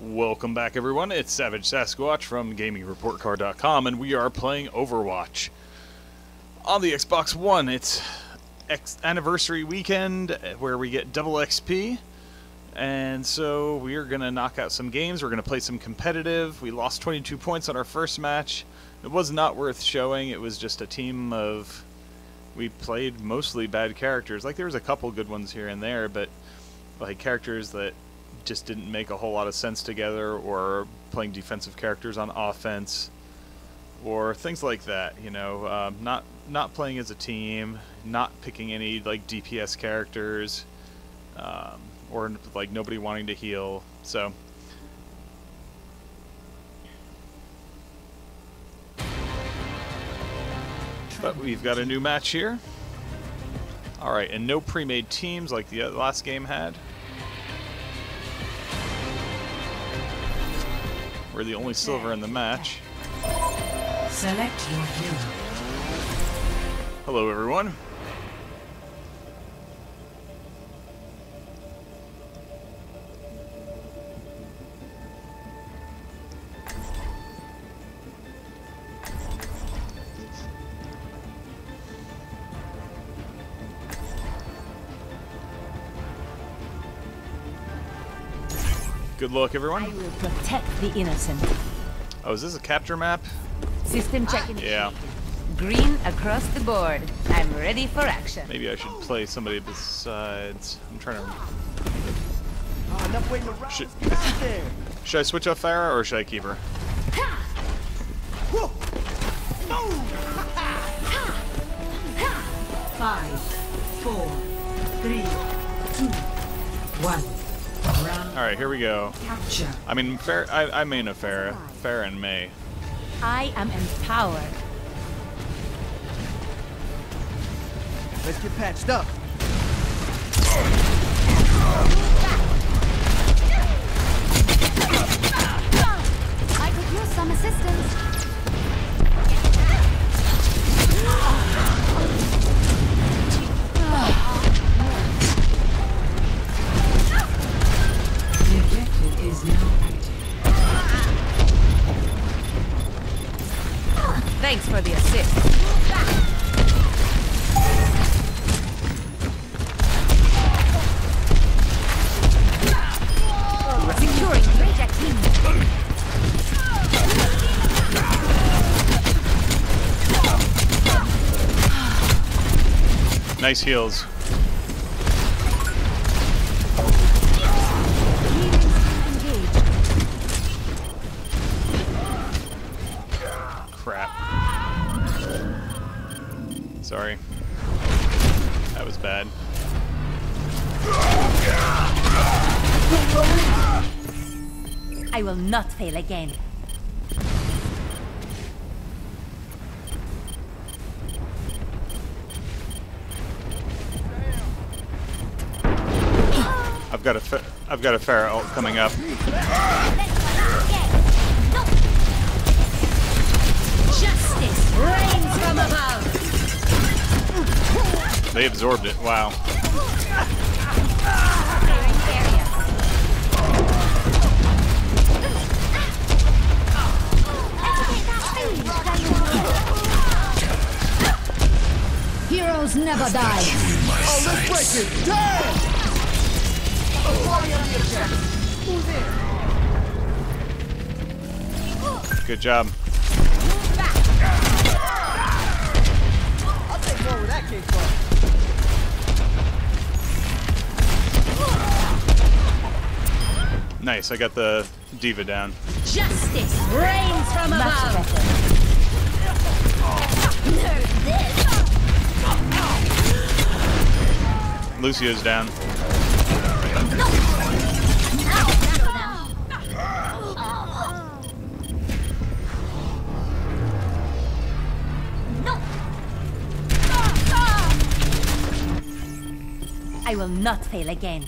Welcome back, everyone. It's Savage Sasquatch from GamingReportCard.com, and we are playing Overwatch. On the Xbox One, it's X anniversary weekend eh, where we get double XP. And so we are going to knock out some games. We're going to play some competitive. We lost 22 points on our first match. It was not worth showing. It was just a team of... We played mostly bad characters. Like, there was a couple good ones here and there, but like characters that just didn't make a whole lot of sense together, or playing defensive characters on offense, or things like that. You know, um, not not playing as a team, not picking any like DPS characters, um, or like nobody wanting to heal. So. But we've got a new match here. Alright, and no pre-made teams like the last game had. We're the only silver in the match. Select your hero. Hello, everyone. Good luck, everyone. I will protect the innocent. Oh, is this a capture map? System checking. Yeah. Green across the board. I'm ready for action. Maybe I should play somebody besides. I'm trying to. Oh, enough waiting around. Should, Let's get there. should I switch off Pharah or should I keep her? Five, four, three, two, one. Round All right, here we go. capture. I mean, Fair. I, I mean a fair. Pharah and Mei. I am empowered. Let's get patched up. I could use some assistance. Is now active. Thanks for the assist. Securing the objective. Nice heals. Again. I've got a I've got a ult coming up. Justice reigns from above. They absorbed it. Wow. Heroes never die. Oh, let's break it. Damn. A party on the objective. Who's in? Good job. I'll take more where that came from. Nice. I got the D.Va down. Justice reigns from above. Lucio's down. I will not fail again.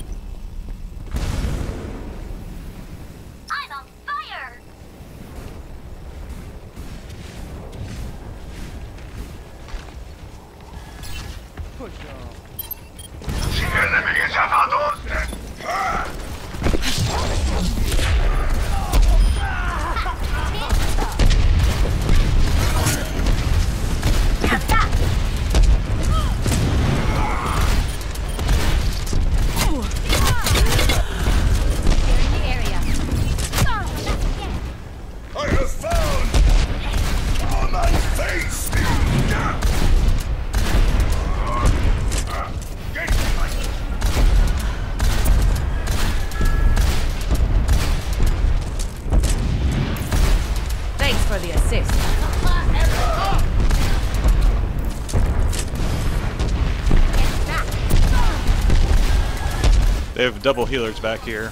Double healers back here.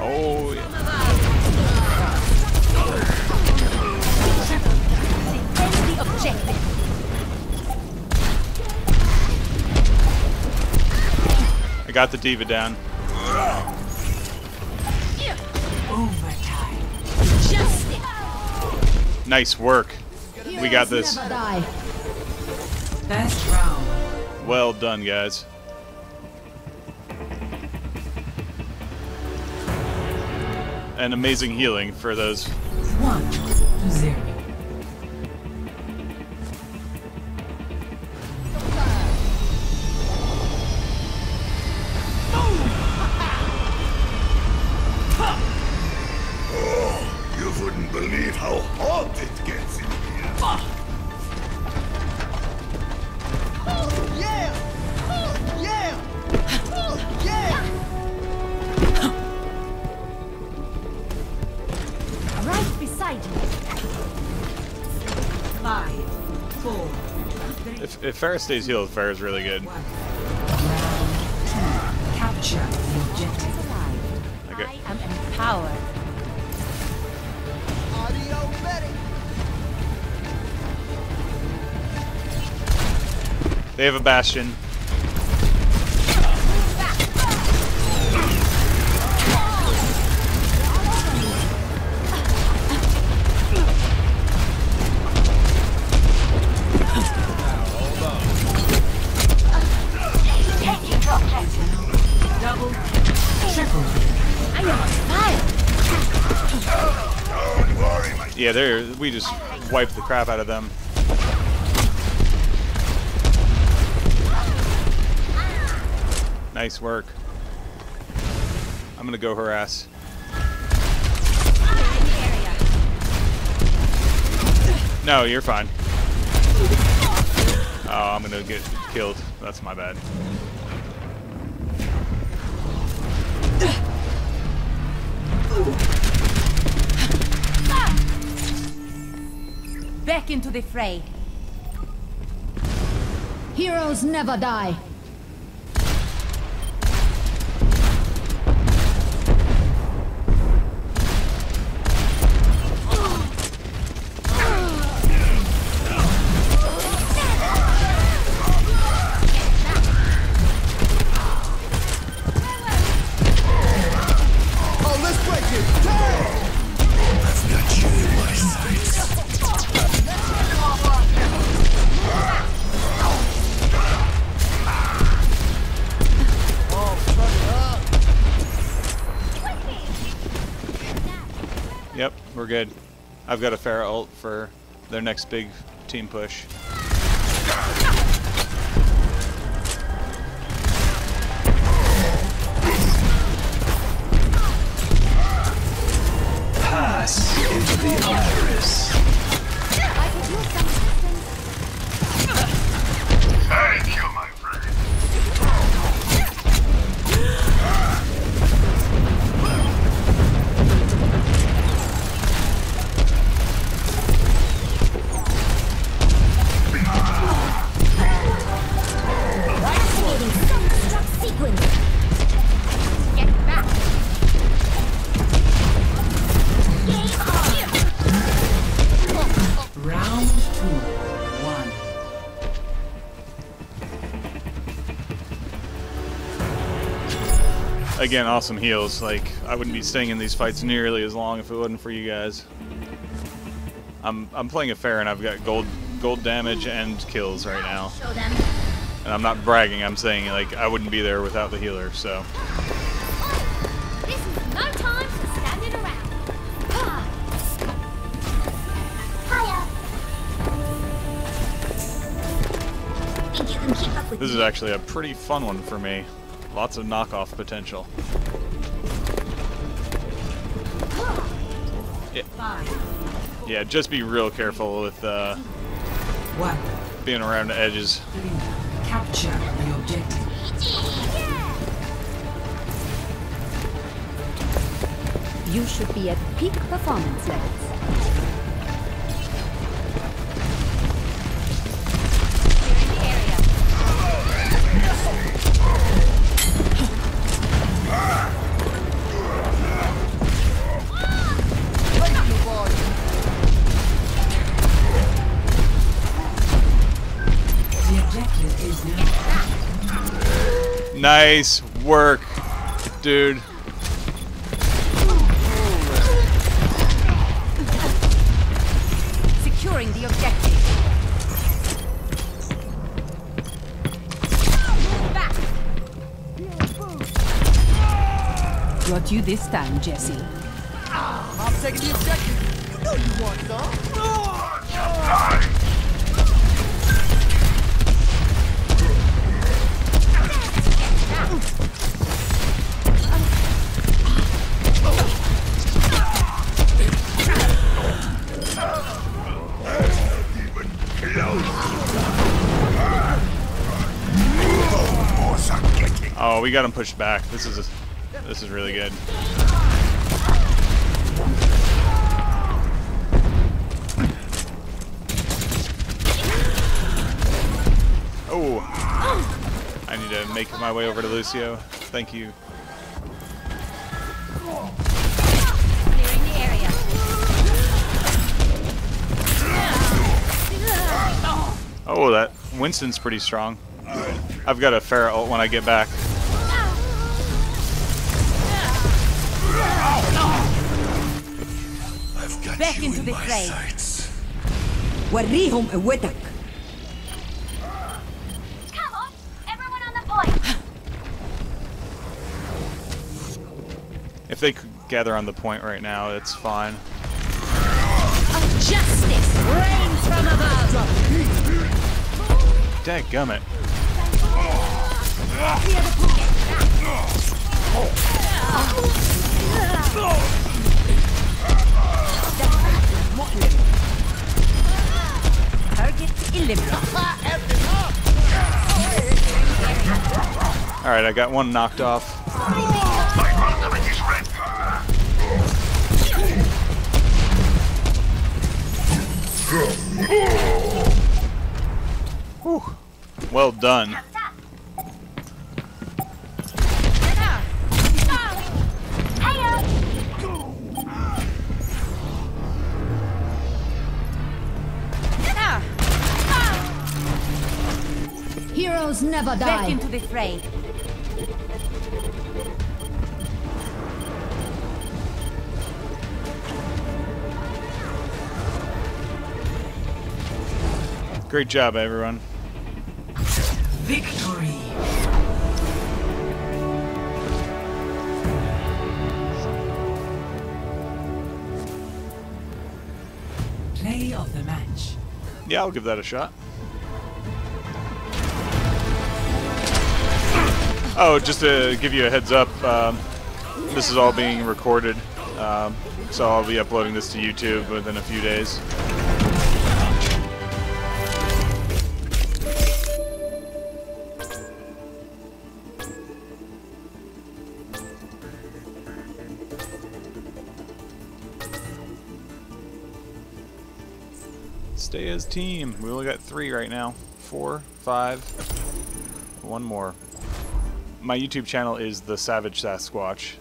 Oh, yeah. Defend the objective. I got the D.Va down. Nice work. We got this. Best round. Well done, guys. And amazing healing for those. If, if Pharah stays healed, Pharah's really good. one. Round two. Capture the objective. Okay. I am empowered. They have a bastion. We just wiped the crap out of them. Nice work. I'm gonna go harass. No, you're fine. Oh, I'm gonna get killed. That's my bad. Back into the fray. Heroes never die. We're good. I've got a Pharah ult for their next big team push. Again, awesome heals. Like, I wouldn't be staying in these fights nearly as long if it wasn't for you guys. I'm I'm playing a fair and I've got gold gold damage and kills right now. And I'm not bragging, I'm saying like I wouldn't be there without the healer, so This is no time for standing around. Higher. Think you keep up with this is actually a pretty fun one for me. Lots of knockoff potential. Five, Yeah, just be real careful with uh, one. being around the edges. Three. Capture the objective. You should be at peak performance levels. Nice work, dude. Securing the objective. Back. Got you this time, Jesse. I'm taking the objective. You know you want some. Oh, Oh, we got him pushed back. This is this is really good. Oh, I need to make my way over to Lucio. Thank you. Oh, that Winston's pretty strong. I've got a Pharah ult when I get back. Back you into in the my fray. sights. وريهم قوتك Come on, everyone on the point. If they could gather on the point right now, it's fine. Justice reigns from above. Dadgummit. Target eliminated. Alright, I got one knocked off. Whew. Well done. Heroes never Back into the fray. Great job, everyone. Victory. Play of the match. Yeah, I'll give that a shot. Oh, just to give you a heads up, um, this is all being recorded, um, so I'll be uploading this to YouTube within a few days. Stay as team. We only got three right now. Four, five, one more. My YouTube channel is the Savage Sasquatch.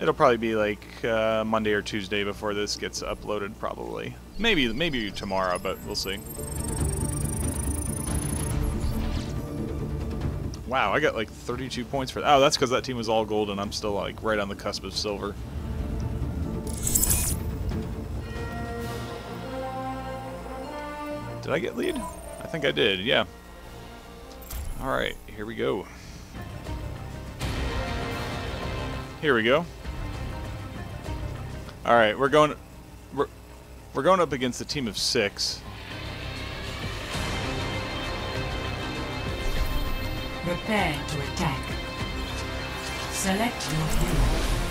It'll probably be like uh, Monday or Tuesday before this gets uploaded, probably. Maybe, maybe tomorrow, but we'll see. Wow, I got like 32 points for that. Oh, that's because that team was all gold and I'm still like right on the cusp of silver. Did I get lead? I think I did, yeah. Alright, here we go. Here we go. Alright, we're going we're we're going up against a team of six. Prepare to attack. Select your hero.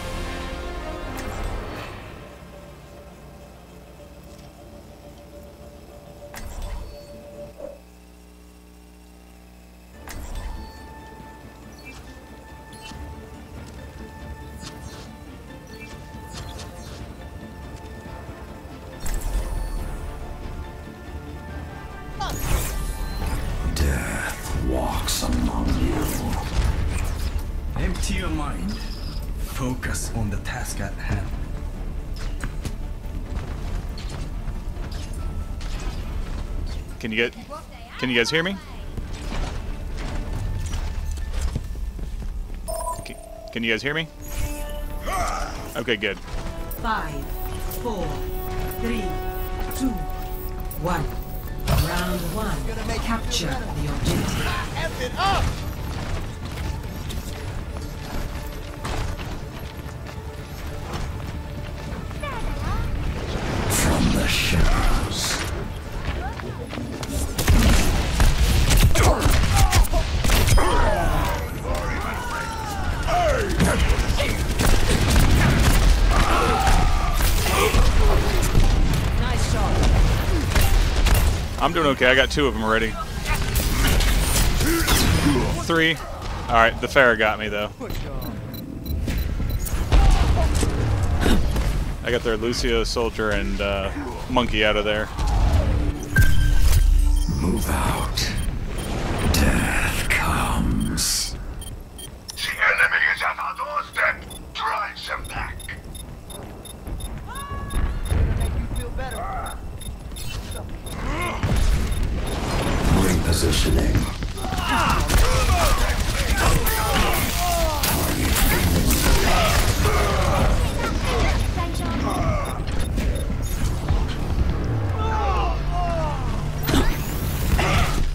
Can you get? Can you guys hear me? Can, can you guys hear me? Okay, good. Five, four, three, two, one. Round one. Capture the objective. I'm doing okay. I got two of them already. Three. All right, the Pharah got me though. I got their Lucio soldier and uh, monkey out of there. Move out.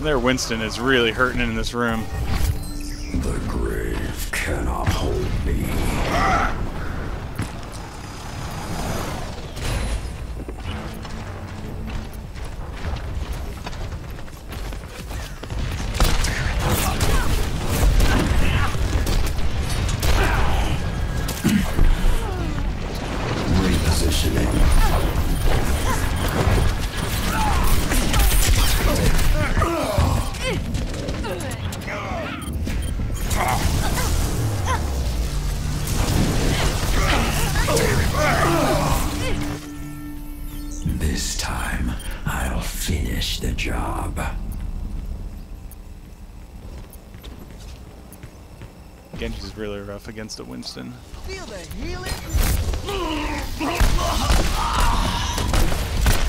Their Winston is really hurting in this room. Genji's against a Winston. Feel the healing.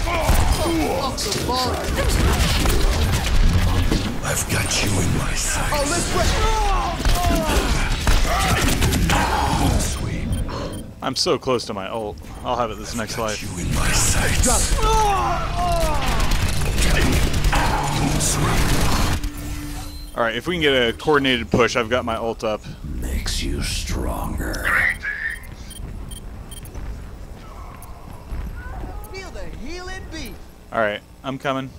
Off. I've got you in my sights. Oh, let's break. Sweep. I'm so close to my ult. I'll have it this next life. You in my sights. All right, if we can get a coordinated push, I've got my ult up. Makes you stronger. Feel the healing beat. All right, I'm coming.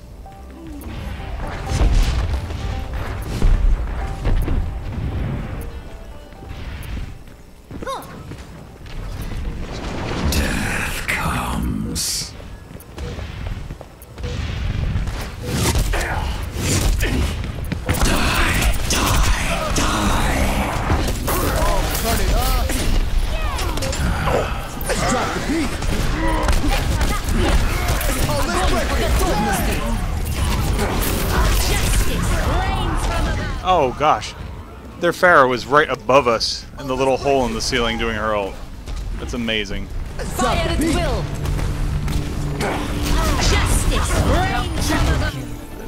Gosh, their Pharah is right above us in the little hole in the ceiling doing her ult. That's amazing. Drop the beat.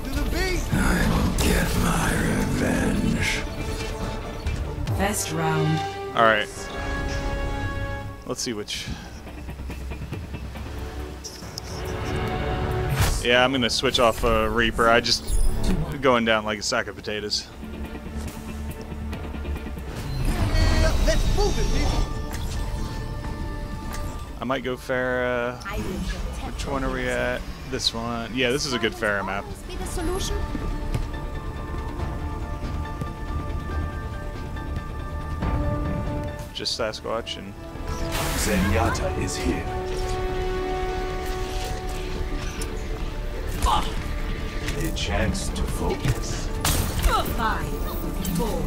Do the beat. I will get my revenge. First round. All right, let's see which. Yeah, I'm gonna switch off uh, Reaper. I just going down like a sack of potatoes. Yeah, let's move it, people. I might go Pharah. Which one are we at? This one. Yeah, this is a good Pharah map. Be the solution? Just Sasquatch and Zenyatta is here. A chance to focus. Five, four,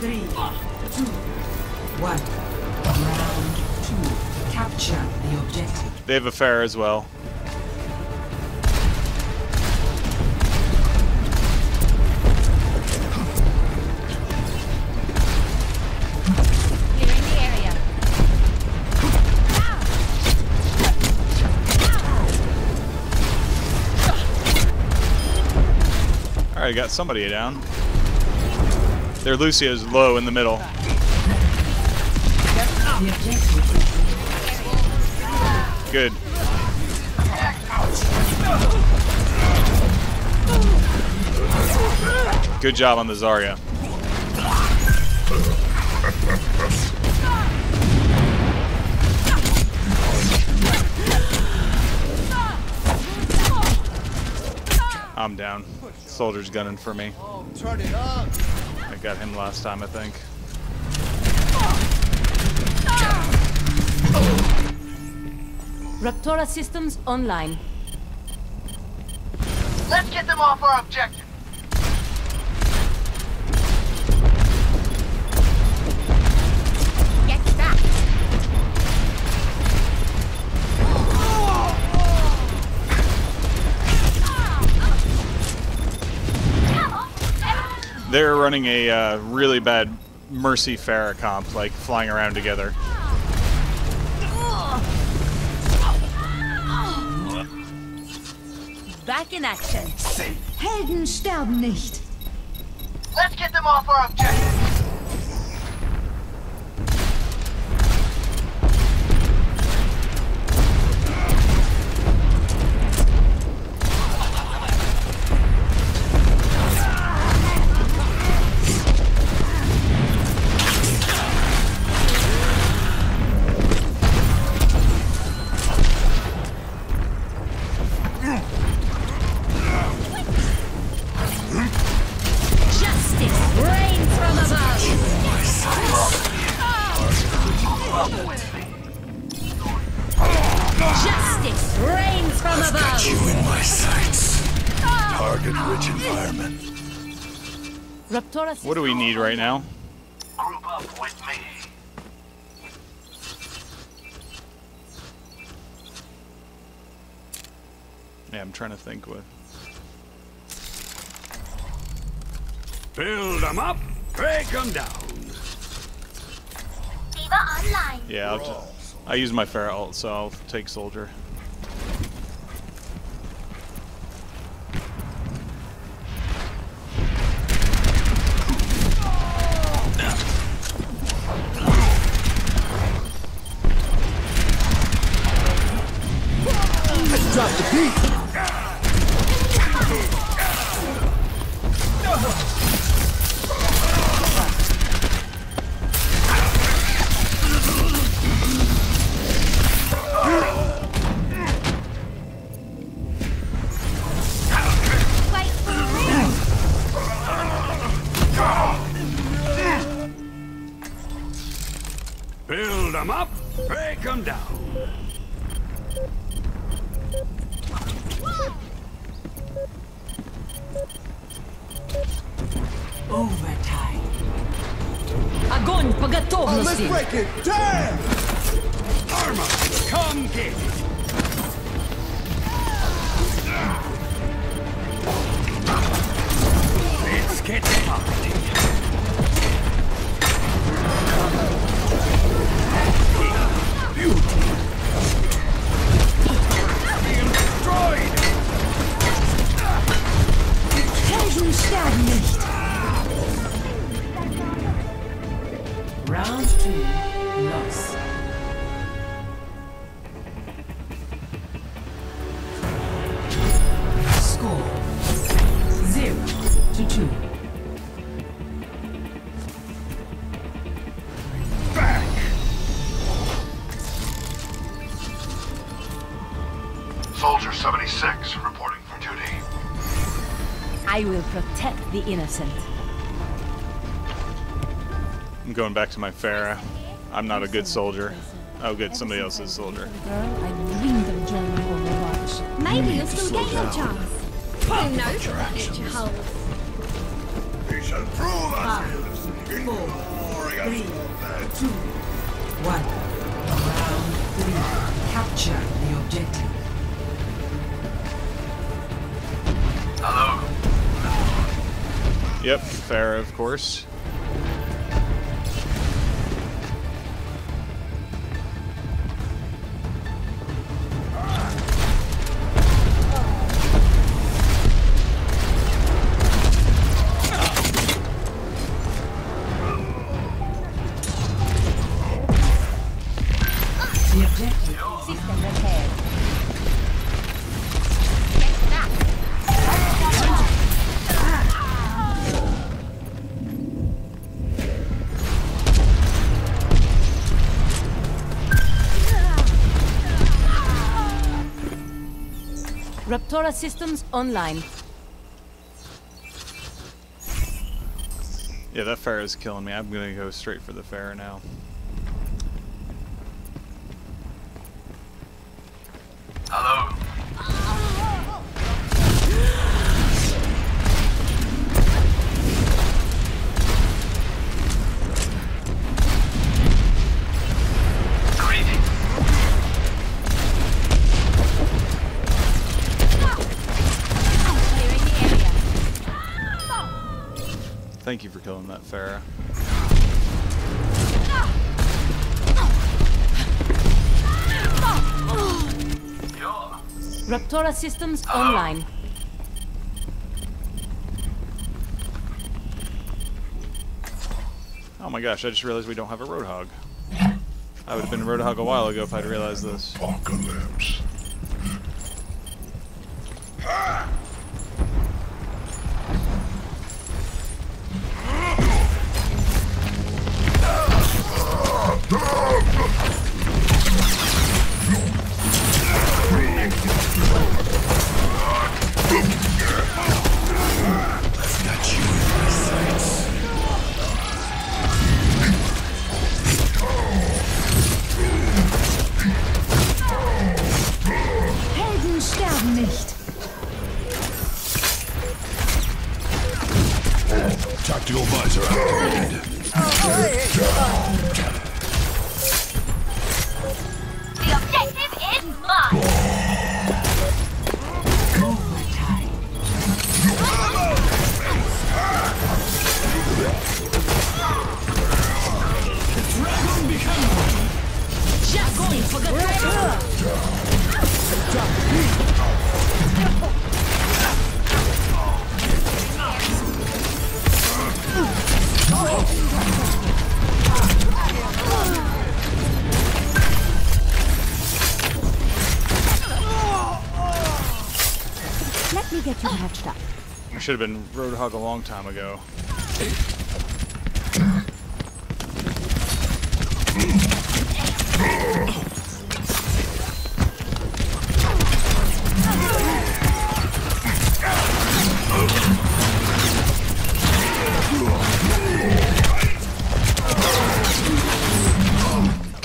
three, two, one. Round two. Capture the objective. they have a Pharah as well. Clearing the area. All right, got somebody down. Their Lucio's low in the middle. Good. Good job on the Zarya. I'm down. Soldier's gunning for me. I got him last time, I think. Raptora systems online. Let's get them off our objective. Get back. They're running a uh, really bad Mercy Pharah comp, like flying around together. Back in action. Helden sterben nicht. Let's get them off our objective. What do we need right now? Group up with me. Yeah, I'm trying to think what. Build them up, break them down. D.Va online. Yeah, I'll just. I use my Pharah ult, so I'll take Soldier. I will protect the innocent. I'm going back to my Pharah. I'm not a good soldier. Oh, good. Somebody else is a soldier. Maybe you'll still get your chance. Who knows what the future holds? We shall prove Five, ah. four, three, two, one. Round three. Capture the objective. Yep, Pharah, of course. Systems online. Yeah, that Pharah is killing me. I'm gonna go straight for the Pharah now. Thank you for killing that Pharah. You're Raptora systems online. Oh my gosh, I just realized we don't have a Roadhog. I would have been a Roadhog a while ago if I'd realized this. apocalypse. Should have been Roadhog a long time ago.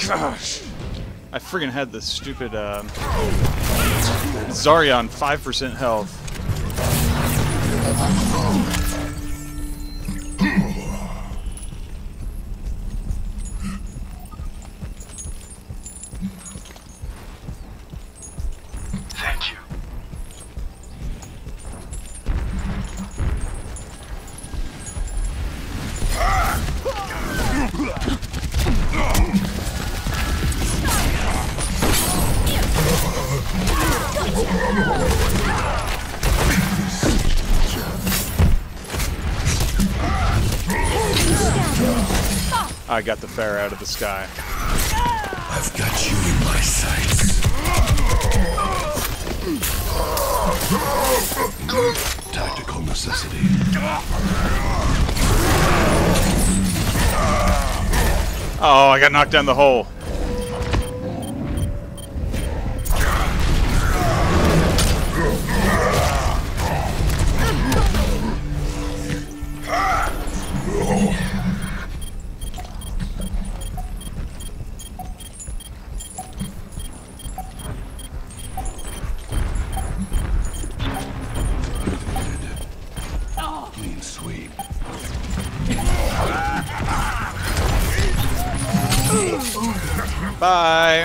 Gosh. I friggin' had this stupid uh, Zarya 5% health. The Pharah out of the sky. I've got you in my sights. Tactical necessity. Oh, I got knocked down the hole. Bye.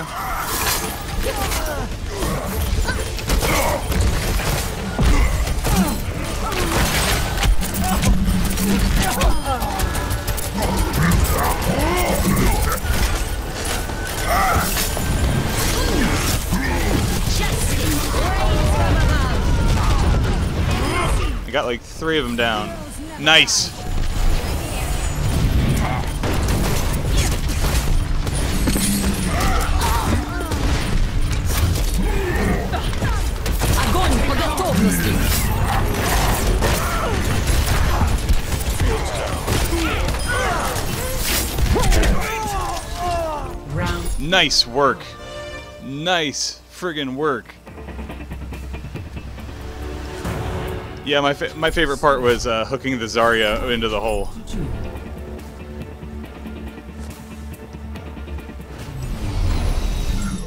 I got like three of them down. Nice. Nice work. Nice friggin' work. Yeah, my fa- my favorite part was uh, hooking the Zarya into the hole.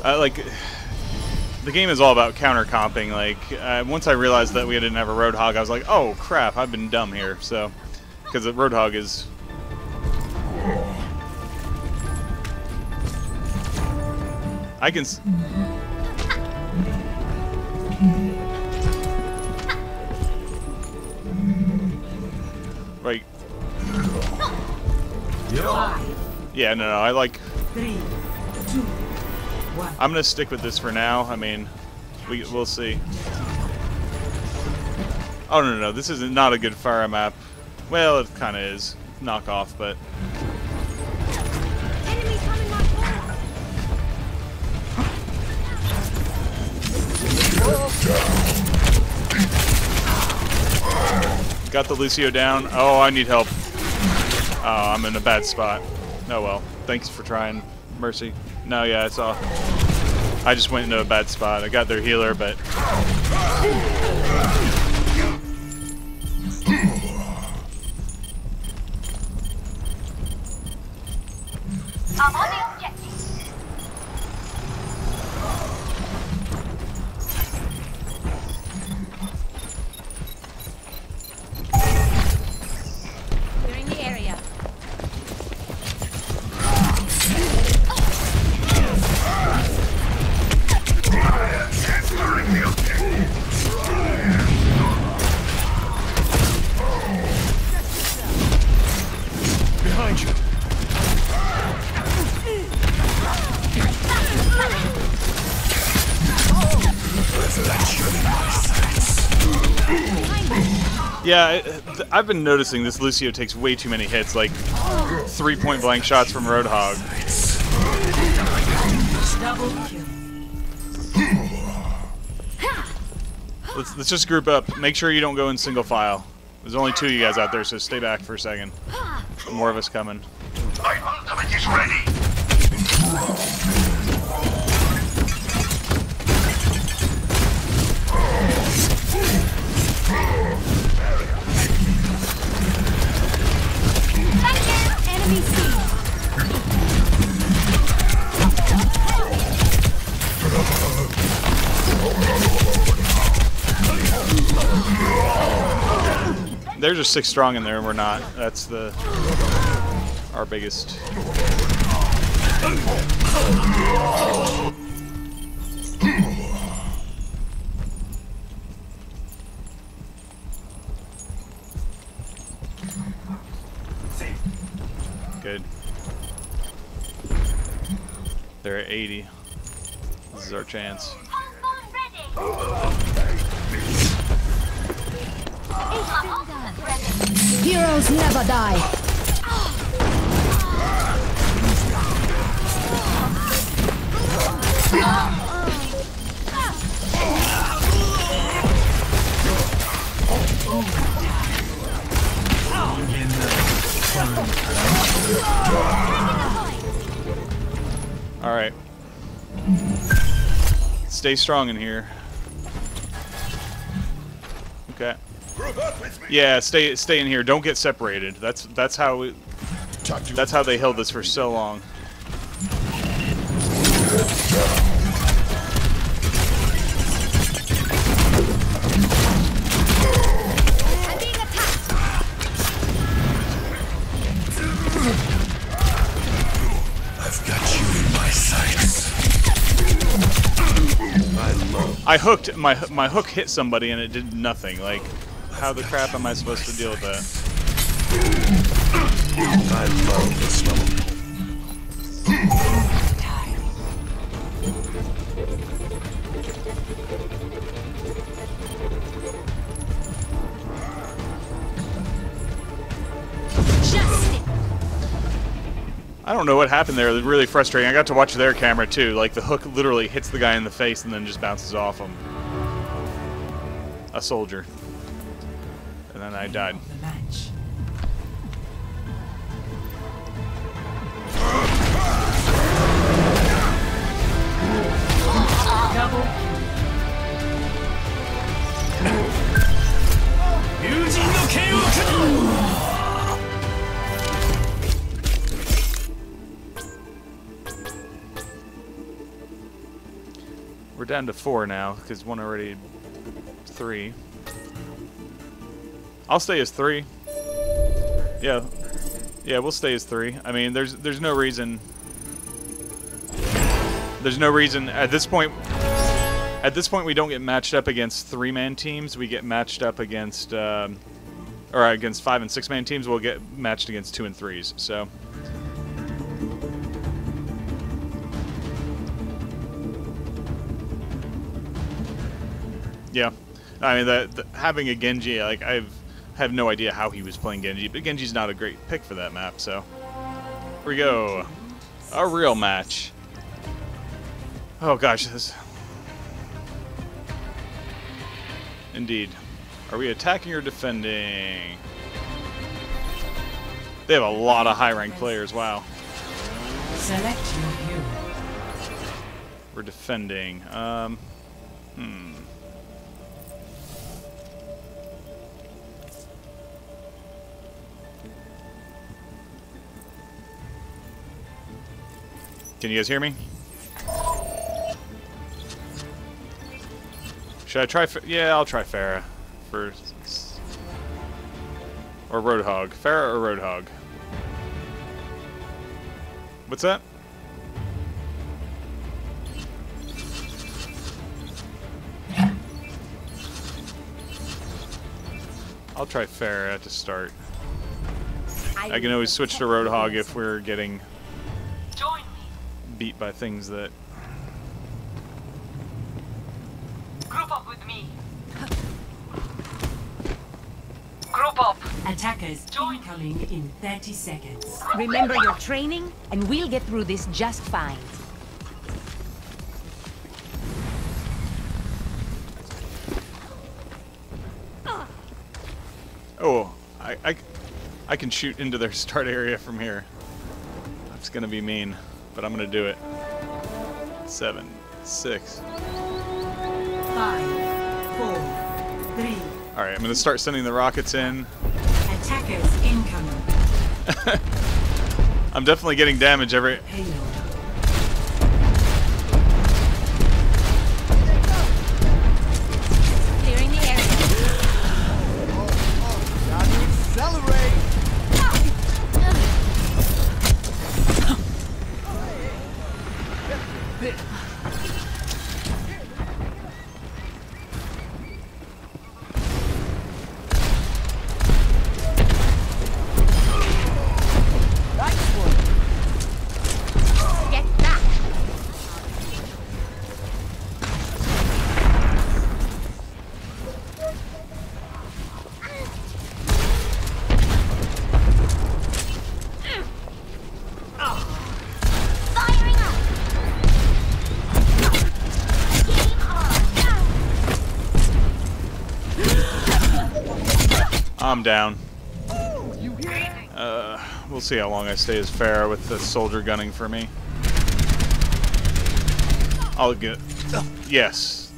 Uh, like, the game is all about counter comping. Like, uh, once I realized that we didn't have a Roadhog, I was like, oh crap, I've been dumb here. So, because Roadhog is. I can. Like, yeah, no, no, I like. I'm gonna stick with this for now. I mean, we we'll see. Oh no, no, no, this is not a good Pharah map. Well, it kind of is knockoff, but got the Lucio down. Oh, I need help. Oh, I'm in a bad spot. Oh well. Thanks for trying, Mercy. No, yeah, it's saw. I just went into a bad spot. I got their healer, but I'm on yeah, I've been noticing this Lucio takes way too many hits, like three point blank shots from Roadhog. Let's let's just group up. Make sure you don't go in single file. There's only two of you guys out there, so stay back for a second. More of us coming. My ultimate is ready. They're just six strong in there, and we're not. That's the our biggest. They're at 80. This is our chance. Hellspawn ready. I'm ultimate ready. Heroes never die. All right. Stay strong in here. Okay. Yeah, stay stay in here. Don't get separated. That's that's how we, that's how they held us for so long. I hooked my my hook hit somebody and it did nothing. Like, how the crap am I supposed to deal with that? I love I don't know what happened there. It was really frustrating. I got to watch their camera too. Like the hook literally hits the guy in the face and then just bounces off him. A soldier. And then I died. We're down to four now because one already three. I'll stay as three. Yeah, yeah, we'll stay as three. I mean, there's there's no reason. There's no reason at this point. At this point, we don't get matched up against three-man teams. We get matched up against, um, or against five and six-man teams. We'll get matched against two and threes. So. Yeah, I mean that having a Genji, like I've have no idea how he was playing Genji, but Genji's not a great pick for that map. So here we go, a real match. Oh gosh, this. Indeed. Are we attacking or defending? They have a lot of high-ranked players. Wow. Select your hero. We're defending. Um, hmm. Can you guys hear me? Should I try? Yeah, I'll try Pharah first. Or Roadhog. Pharah or Roadhog? What's that? I'll try Pharah to start. I can always switch to Roadhog if we're getting beat by things that Group up with me. Group up. Attackers incoming in 30 seconds. Remember your training, and we'll get through this just fine. Oh, I, I, I can shoot into their start area from here. That's gonna be mean, but I'm gonna do it. Seven, six. Five, four, three. All right, I'm gonna start sending the rockets in. Attackers incoming. I'm definitely getting damage every. We'll see how long I stay as Pharah with the soldier gunning for me. I'll get. Yes.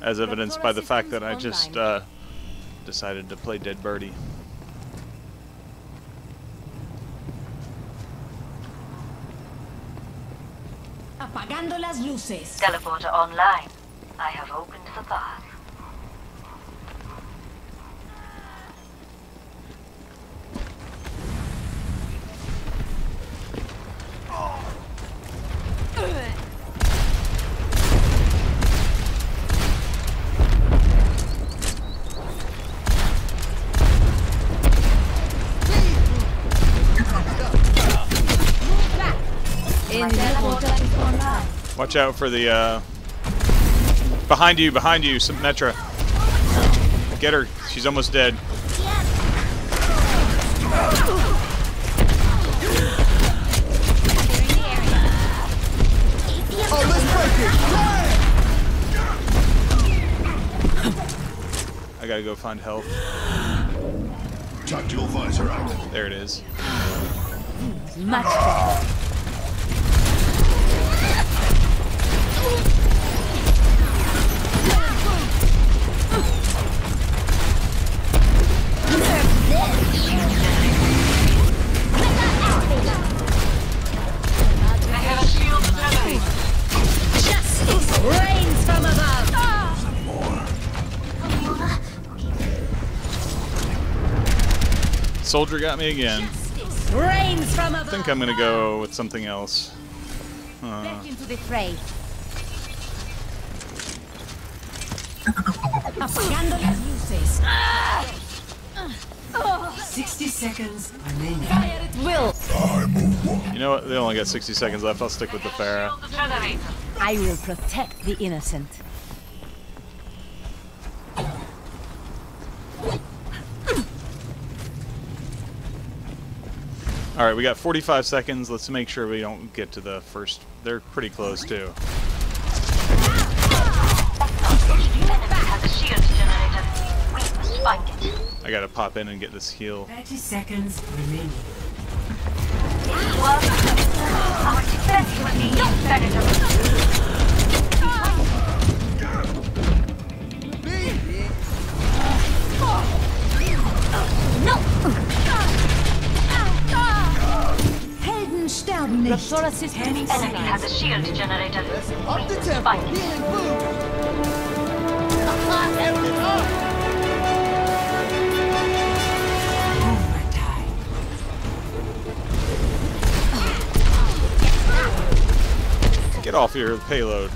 As evidenced by the fact that I just uh, decided to play Dead Birdie. Apagando las luces. Teleporter online. I have opened the path. Watch out for the. Uh, behind you, behind you, Symmetra. Get her. She's almost dead. Clearing the area. Oh, let's break it. I gotta go find health. Tactical visor out. There it is. much better. Soldier got me again. Rains from I think I'm gonna go with something else. Uh, Back into the fray. Apagando las luces. 60 seconds remaining. Fire at will. you know what? They only got 60 seconds left. I'll stick with the Pharah. Shield the generator. I will protect the innocent. All right, we got 45 seconds. Let's make sure we don't get to the first. They're pretty close too. Enemy has a shield generator. We must find it. I gotta pop in and get this heal. 30 seconds remaining. Our defense will be impenetrable. Helden sterben nicht. Raptor assist 10 Enemy has a shield generator. Up the We tempo. find it. Healing food. Everything up. Overtime. Get off your payload.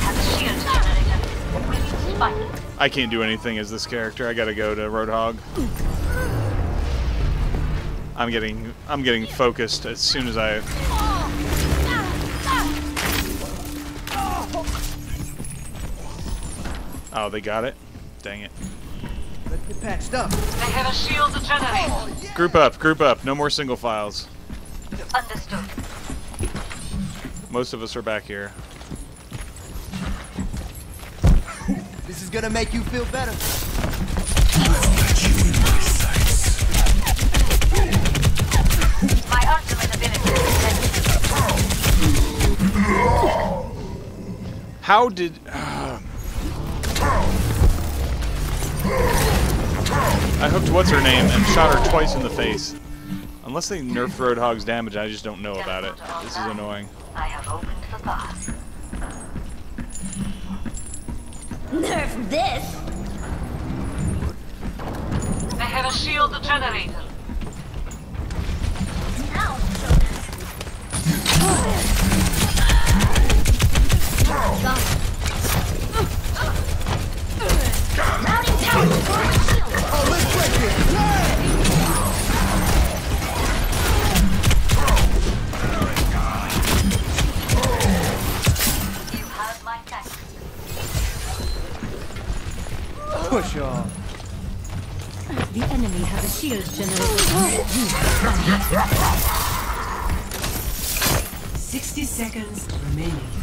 Has a shield generator. We must find it. I can't do anything as this character. I gotta go to Roadhog. I'm getting I'm getting focused as soon as I Oh, they got it. Dang it. Let's get patched up. They have a shield generator. Oh, group up, group up. No more single files. Understood. Most of us are back here. This is gonna make you feel better. How did I hooked what's her name and shot her twice in the face. Unless they nerfed Roadhog's damage, I just don't know about it. This is annoying. I have opened the path. Nerf this. They have a shield generator. Push off. The enemy has a shield generator. 60 seconds remaining.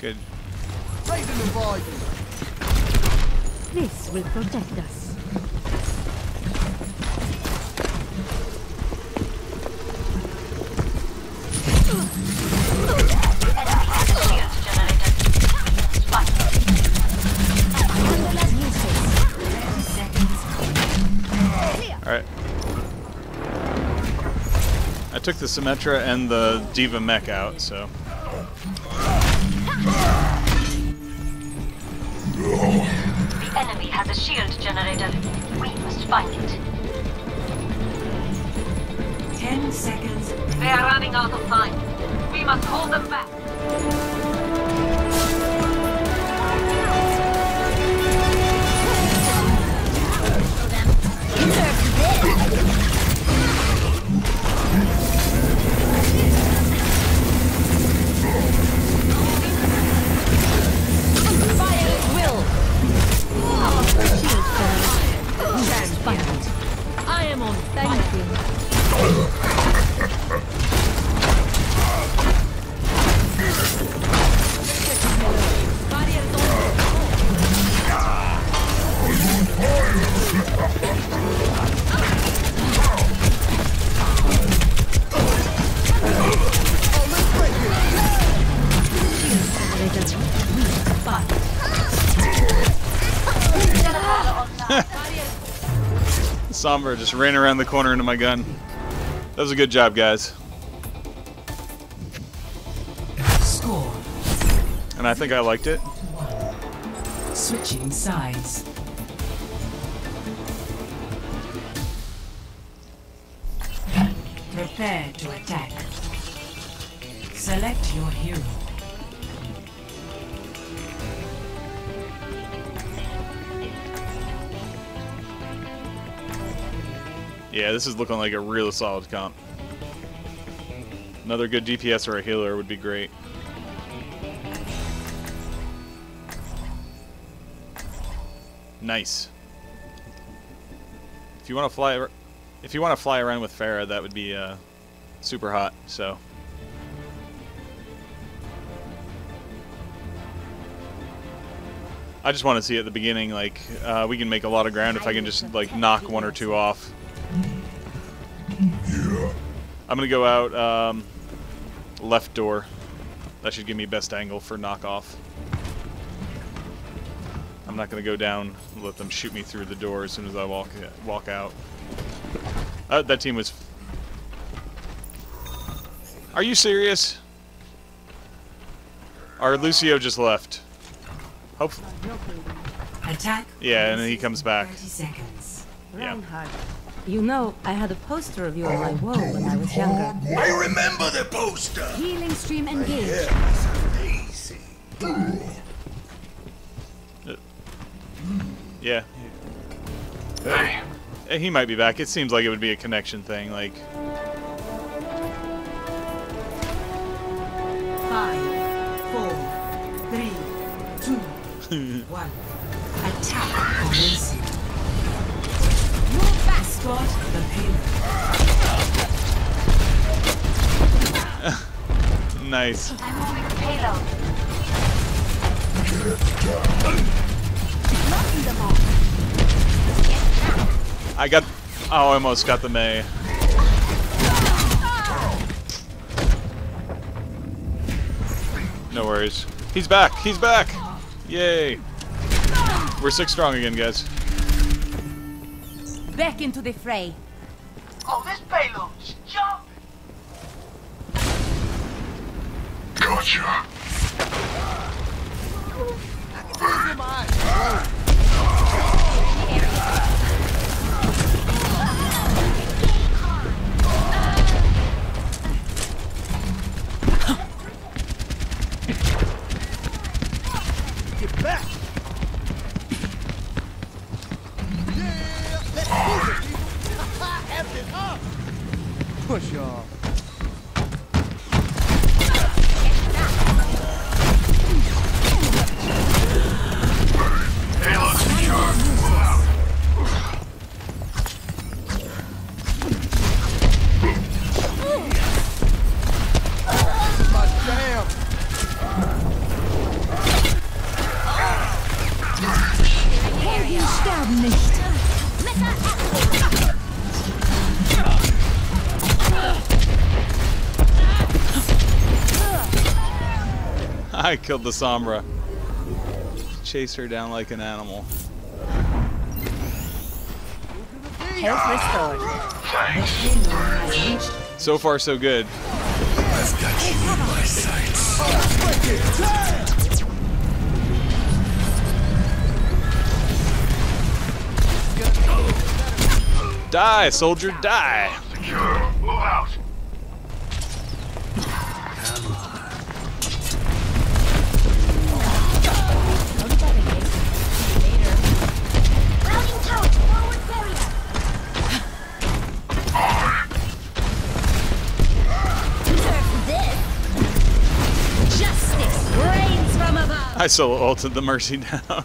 Good. Raising the volume. This will protect us. Shield generator. Spike. Apagando las luces. 30 seconds. Alright. I took the Symmetra and the D.Va mech out, so. We must find it. 10 seconds They are running out of time. We must hold them back. lumber just ran around the corner into my gun. That was a good job, guys. Score. And I think I liked it. Switching sides. Prepare to attack. Select your hero. Yeah, this is looking like a real solid comp. Another good DPS or a healer would be great. Nice. If you want to fly, if you want to fly around with Pharah, that would be uh, super hot. So. I just want to see at the beginning, like, uh, we can make a lot of ground if I can just, like, knock one or two off. I'm gonna go out um, left door. That should give me best angle for knockoff. I'm not gonna go down. and Let them shoot me through the door as soon as I walk walk out. Uh, that team was. Are you serious? Our Lucio just left. Hopefully. Attack. Yeah, and then he comes back. Yeah. You know, I had a poster of you on my wall when I was younger. I remember the poster. Healing stream engaged. Easy. Hmm. Yeah. Hey. He might be back. It seems like it would be a connection thing. Like, Five, four, three, two, one. Attack oh, The payload. nice. I'm moving payload. I got. Oh, I almost got the Mei. No worries. He's back. He's back. Yay. We're six strong again, guys. Back into the fray. Nicht. I killed the Sombra. Chase her down like an animal. So far, so good. Die, soldier, die! Secure. Move out. Routing tower, forward barrier. Deserve this. Justice rains from above. I solo ulted the Mercy down.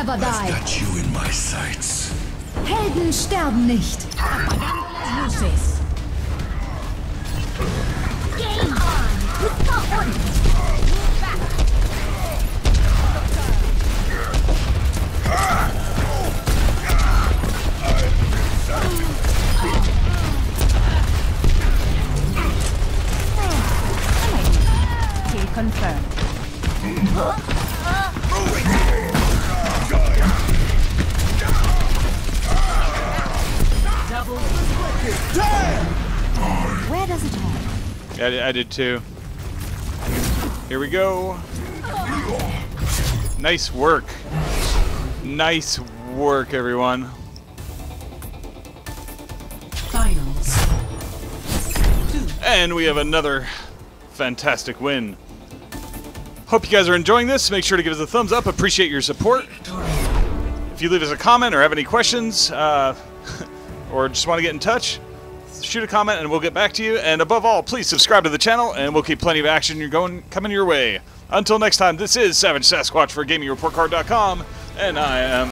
Never I've die. got you in my sights. Helden sterben nicht. I did too. Here we go. Nice work. Nice work, everyone. Finals. And we have another fantastic win. Hope you guys are enjoying this. Make sure to give us a thumbs up. Appreciate your support. If you leave us a comment or have any questions, uh, or just want to get in touch, shoot a comment and we'll get back to you. And above all, please subscribe to the channel, and we'll keep plenty of action you're going coming your way. Until next time, this is Savage Sasquatch for GamingReportCard.com, and I am.